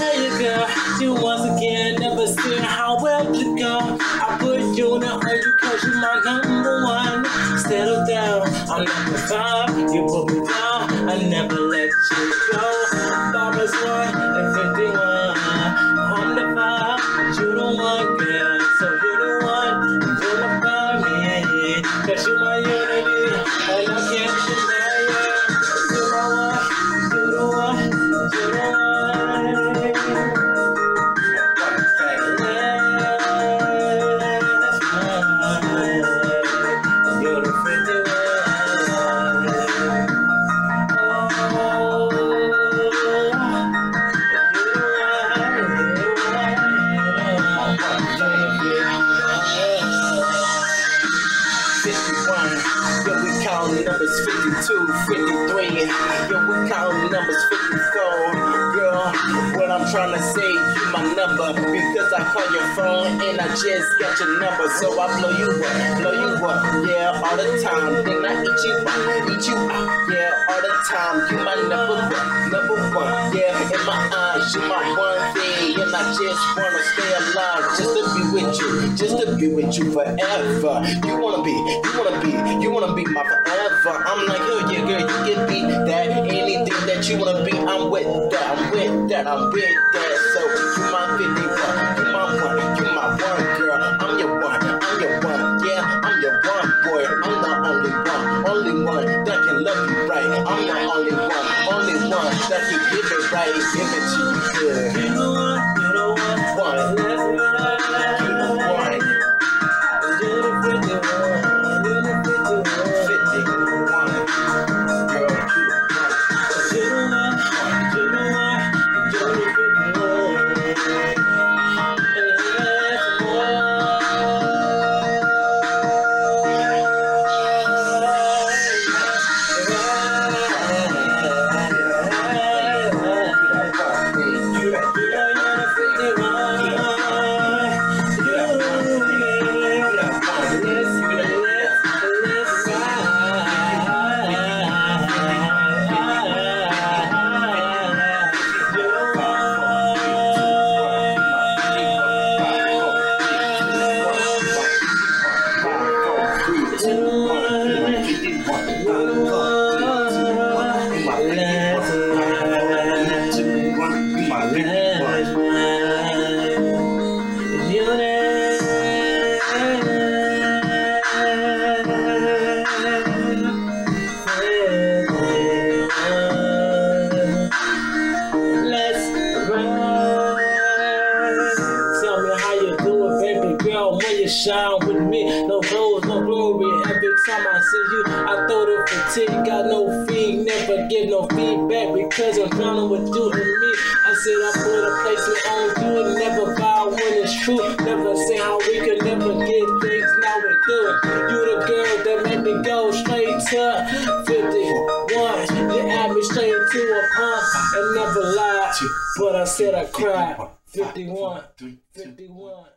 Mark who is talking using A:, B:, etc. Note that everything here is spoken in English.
A: you girl, you once again, never seen how well you go. I put you in the you cause you my number one. Settle down, I'm number five, you put me down, I never let you go.
B: Yo, we counting numbers 52, 53. Yo, we counting numbers 54. Girl, what I'm trying to say, you my number. Because I call your phone and I just got your number. So I blow you up, blow you up, yeah, all the time. Then I eat you up, eat you up, yeah, all the time. You my number one, number one, yeah. In my eyes, you my one thing. And I just wanna stay alive, just to be with you, just to be with you forever. You wanna be, you wanna be, you wanna be my forever. I'm like, hell yeah, girl, you can be that. Anything that you wanna be, I'm with that, I'm with that, I'm with that. So you my 51, you my one, you my one, girl. I'm your one, I'm your one, yeah, I'm your one, boy. I'm the only one, only one that can love you right. I'm the only one, only one that can give it right, give it to you good. Girl,
A: when you shine with me. No rose, no glory. Every time I see you, I throw the fatigue. Got no feed, never give no feedback because I'm drowning with you and me. I said I put a placement on you, and never bow when it's true. Never say how we could never get things, now we do. You the girl that made me go straight to 51. You add me straight to a pump and never lied. But I said I cried. 51, 51.